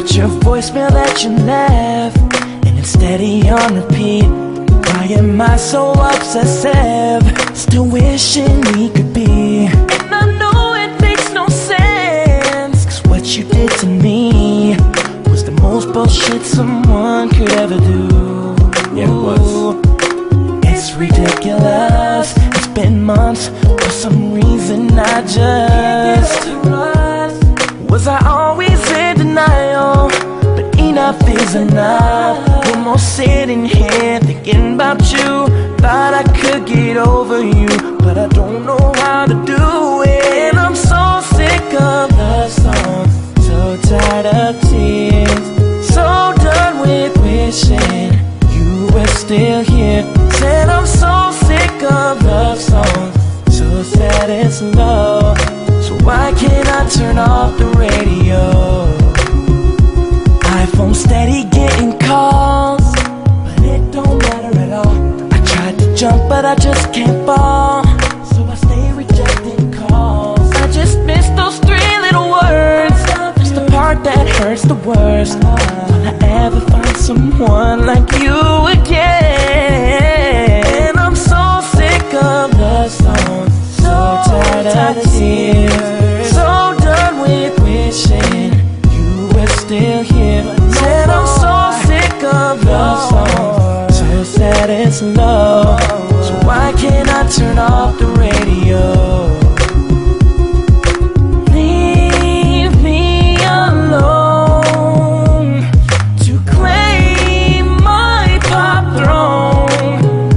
voicemail that you left And it's steady on repeat Why am I so obsessive? Still wishing we could be. And I know it makes no sense Cause what you did to me Was the most bullshit someone could ever do. Yeah, it was. It's ridiculous. It's been months. For some reason I just Was I always in denial But enough is enough. No more sitting here thinking about you. Thought I could get over you But I don't know how to do it. I'm so sick of the songs So tired of tears. So done with wishing you were still here jump but I just can't fall. So I stay rejecting calls. I just miss those three little words. That's the part that hurts the worst. Will I ever find someone like you again? And I'm so sick of the songs So tired of tears. So done with wishing you were still here. Said I'm so sick of love songs Sad and slow So why can't I turn off the radio? Leave me alone To claim my pop throne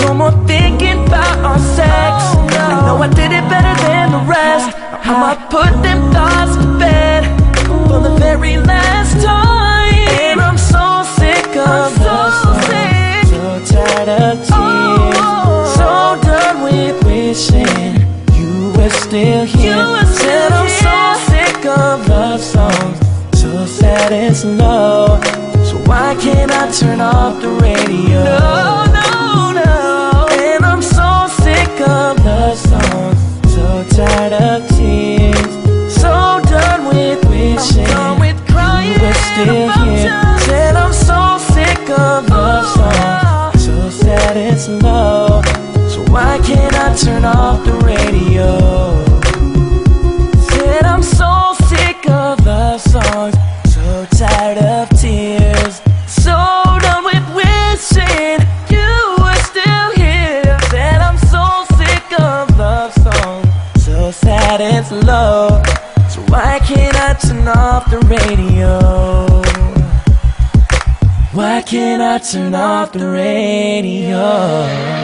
no more thinking our sex. I know I did it better than the rest. I'ma put them thoughts to bed for the very last time. Still here. Said I'm so sick of love songs, so sad and slow. So why can't I turn off the radio? No, no, no. And I'm so sick of love songs, so tired of tears, so done with wishing you were still here. Said I'm so sick of love songs, so sad and slow. So why can't I turn off the radio? Said I'm so sick of love songs, so tired of tears, so done with wishing you were still here. Said I'm so sick of love songs, so sad and slow. So why can't I turn off the radio? Why can't I turn off the radio?